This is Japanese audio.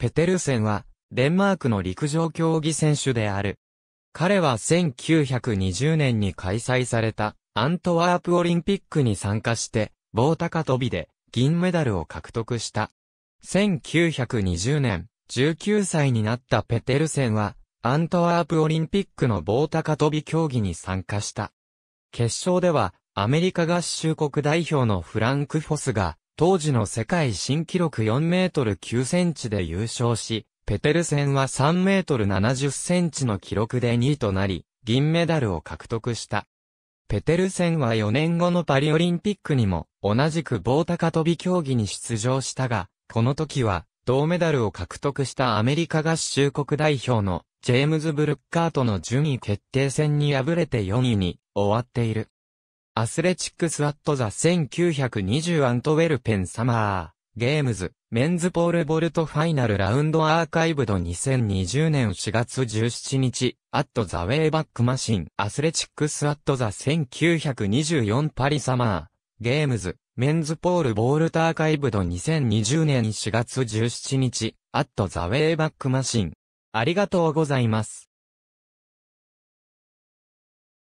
ペテルセンは、デンマークの陸上競技選手である。彼は1920年に開催されたアントワープオリンピックに参加して、棒高跳びで銀メダルを獲得した。1920年、19歳になったペテルセンは、アントワープオリンピックの棒高跳び競技に参加した。決勝では、アメリカ合衆国代表のフランク・フォスが、当時の世界新記録4メートル9センチで優勝し、ペテルセンは3メートル70センチの記録で2位となり、銀メダルを獲得した。ペテルセンは4年後のパリオリンピックにも同じく棒高跳び競技に出場したが、この時は銅メダルを獲得したアメリカ合衆国代表のジェームズ・ブルッカートの順位決定戦に敗れて4位に終わっている。 Athletics at the 1920アントウェルペン Summer、Games、Men's Pole Vault Final Round Archived。2020年4月17日、 at the Wayback Machine、 Athletics at the 1924パリ Summerー、ゲームズ、メンズポールボールターカイブド。2020年4月17日、アットザウェイバックマシン。ありがとうございます。